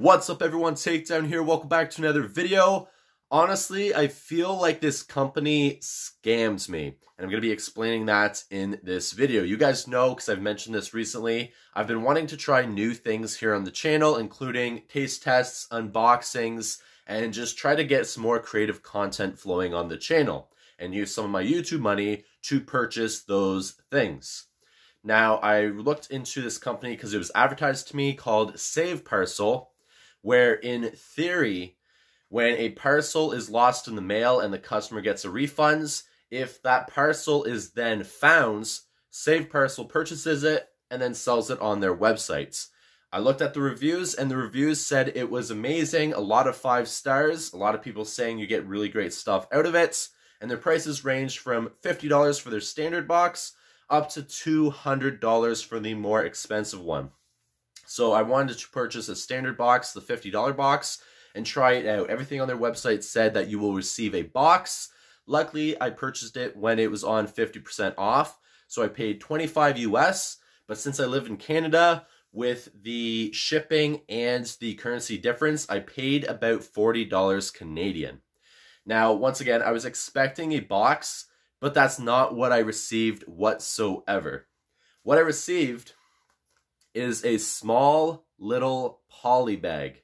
What's up everyone, Takedown here, welcome back to another video. Honestly, I feel like this company scams me, and I'm going to be explaining that in this video. You guys know, because I've mentioned this recently, I've been wanting to try new things here on the channel, including taste tests, unboxings, and just try to get some more creative content flowing on the channel, and use some of my YouTube money to purchase those things. Now, I looked into this company because it was advertised to me called Save Parcel, where in theory, when a parcel is lost in the mail and the customer gets a refund, if that parcel is then found, Save Parcel purchases it and then sells it on their websites. I looked at the reviews and the reviews said it was amazing, a lot of five stars, a lot of people saying you get really great stuff out of it, and their prices range from $50 for their standard box up to $200 for the more expensive one. So I wanted to purchase a standard box, the $50 box, and try it out. Everything on their website said that you will receive a box. Luckily, I purchased it when it was on 50% off. So I paid 25 US, but since I live in Canada, with the shipping and the currency difference, I paid about $40 Canadian. Now, once again, I was expecting a box, but that's not what I received whatsoever. What I received is a small little poly bag.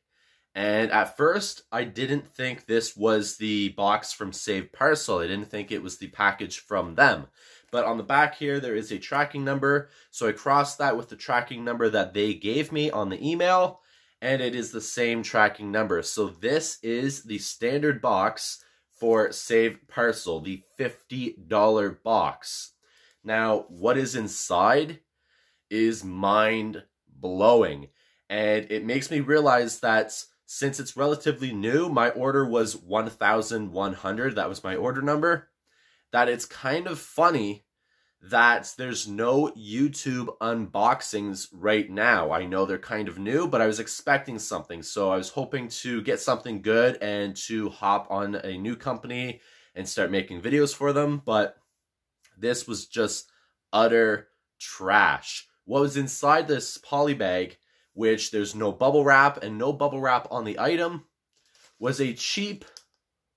And at first, I didn't think this was the box from Save Parcel. I didn't think it was the package from them. But on the back here, there is a tracking number. So I crossed that with the tracking number that they gave me on the email. And it is the same tracking number. So this is the standard box for Save Parcel, the $50 box. Now, what is inside is mind blowing. And it makes me realize that since it's relatively new, my order was 1100. That was my order number. That it's kind of funny that there's no YouTube unboxings right now. I know they're kind of new, but I was expecting something. So I was hoping to get something good and to hop on a new company and start making videos for them. But this was just utter trash. What was inside this poly bag which there's no bubble wrap and no bubble wrap on the item, was a cheap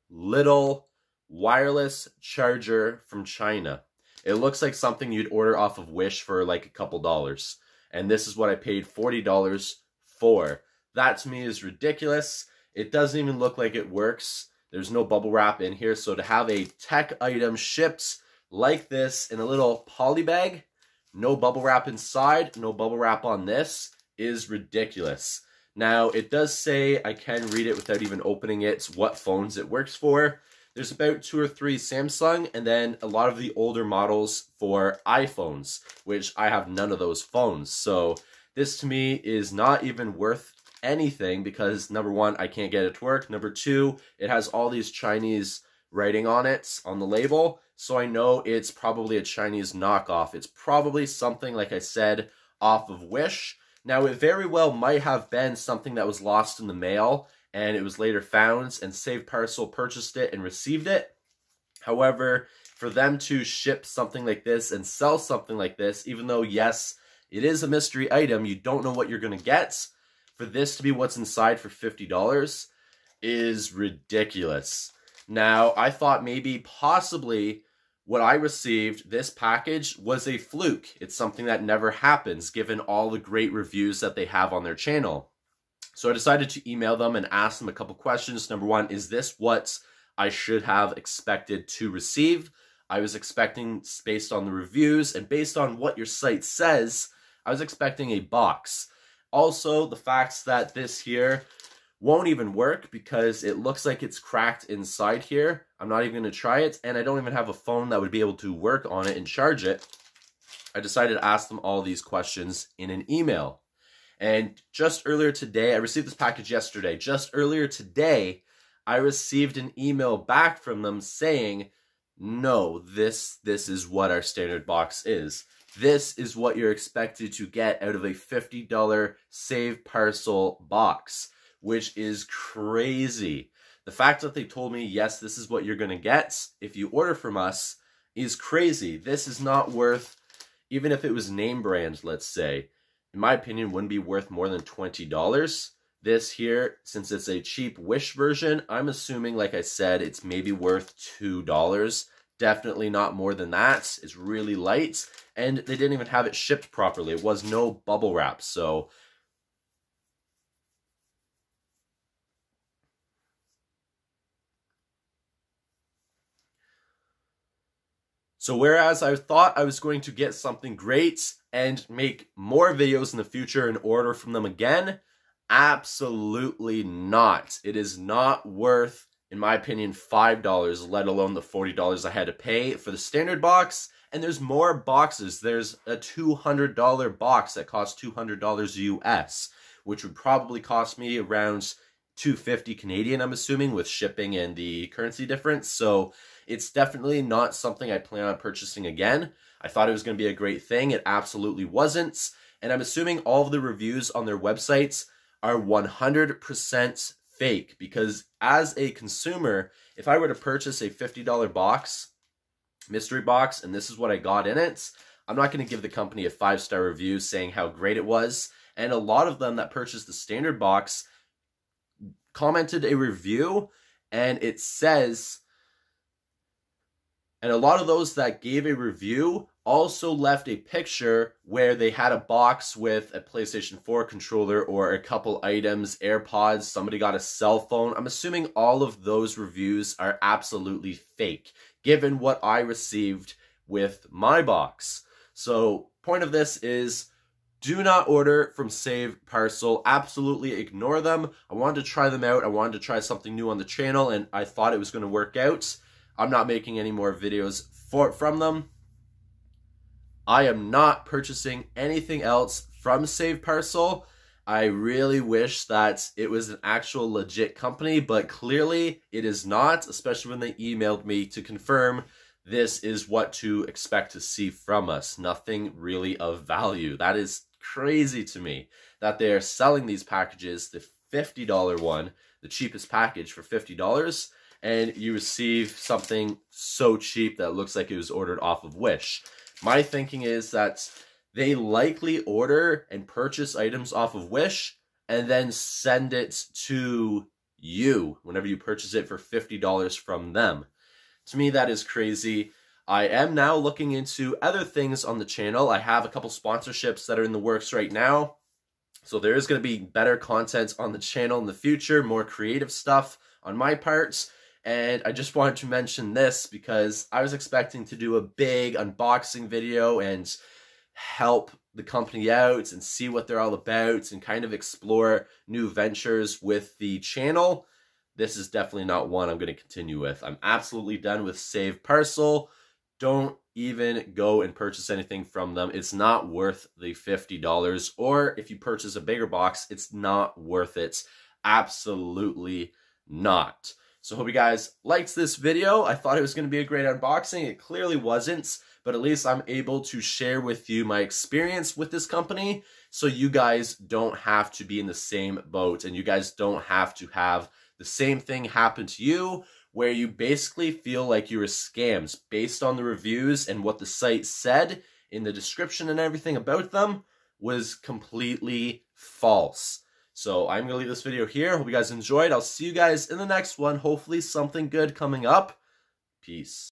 little wireless charger from China. It looks like something you'd order off of Wish for like a couple dollars. And this is what I paid $40 for. That to me is ridiculous. It doesn't even look like it works. There's no bubble wrap in here. So to have a tech item shipped like this in a little poly bag, no bubble wrap inside, no bubble wrap on this, is ridiculous. Now, it does say, I can read it without even opening it, what phones it works for. There's about two or three Samsung, and then a lot of the older models for iPhones, which I have none of those phones. So this to me is not even worth anything because number one, I can't get it to work. Number two, it has all these Chinese writing on it on the label. So I know it's probably a Chinese knockoff. It's probably something, like I said, off of Wish. Now, it very well might have been something that was lost in the mail and it was later found and Save Parcel purchased it and received it. However, for them to ship something like this and sell something like this, even though, yes, it is a mystery item, you don't know what you're going to get, for this to be what's inside for $50 is ridiculous. Now, I thought maybe possibly what I received, this package, was a fluke. It's something that never happens given all the great reviews that they have on their channel. So I decided to email them and ask them a couple questions. Number one, is this what I should have expected to receive? I was expecting, based on the reviews and based on what your site says, I was expecting a box. Also, the facts that this here won't even work because it looks like it's cracked inside here. I'm not even going to try it, and I don't even have a phone that would be able to work on it and charge it. I decided to ask them all these questions in an email. And just earlier today, I received this package yesterday. Just earlier today, I received an email back from them saying, no, this this is what our standard box is. This is what you're expected to get out of a $50 save parcel box which is crazy. The fact that they told me, yes, this is what you're going to get if you order from us is crazy. This is not worth, even if it was name brand, let's say, in my opinion, wouldn't be worth more than $20. This here, since it's a cheap Wish version, I'm assuming, like I said, it's maybe worth $2. Definitely not more than that. It's really light, and they didn't even have it shipped properly. It was no bubble wrap, so So whereas I thought I was going to get something great and make more videos in the future and order from them again, absolutely not. It is not worth, in my opinion, $5, let alone the $40 I had to pay for the standard box. And there's more boxes. There's a $200 box that costs $200 US, which would probably cost me around 250 Canadian, I'm assuming, with shipping and the currency difference. So it's definitely not something I plan on purchasing again. I thought it was going to be a great thing. It absolutely wasn't. And I'm assuming all of the reviews on their websites are 100% fake because as a consumer, if I were to purchase a $50 box, mystery box, and this is what I got in it, I'm not going to give the company a five star review saying how great it was. And a lot of them that purchased the standard box commented a review and it says and a lot of those that gave a review also left a picture where they had a box with a PlayStation 4 controller or a couple items, AirPods, somebody got a cell phone. I'm assuming all of those reviews are absolutely fake, given what I received with my box. So, point of this is do not order from Save Parcel. Absolutely ignore them. I wanted to try them out. I wanted to try something new on the channel, and I thought it was going to work out. I'm not making any more videos for from them. I am not purchasing anything else from Save Parcel. I really wish that it was an actual legit company, but clearly it is not, especially when they emailed me to confirm this is what to expect to see from us. Nothing really of value. That is crazy to me that they are selling these packages, the $50 one, the cheapest package for $50, and you receive something so cheap that looks like it was ordered off of Wish. My thinking is that they likely order and purchase items off of Wish and then send it to you whenever you purchase it for $50 from them. To me, that is crazy. I am now looking into other things on the channel. I have a couple sponsorships that are in the works right now. So there is going to be better content on the channel in the future, more creative stuff on my parts. And I just wanted to mention this because I was expecting to do a big unboxing video and help the company out and see what they're all about and kind of explore new ventures with the channel. This is definitely not one I'm going to continue with. I'm absolutely done with Save Parcel. Don't even go and purchase anything from them. It's not worth the $50. Or if you purchase a bigger box, it's not worth it. Absolutely not. So hope you guys liked this video. I thought it was going to be a great unboxing. It clearly wasn't, but at least I'm able to share with you my experience with this company so you guys don't have to be in the same boat and you guys don't have to have the same thing happen to you where you basically feel like you were scammed based on the reviews and what the site said in the description and everything about them was completely false. So I'm going to leave this video here. Hope you guys enjoyed. I'll see you guys in the next one. Hopefully something good coming up. Peace.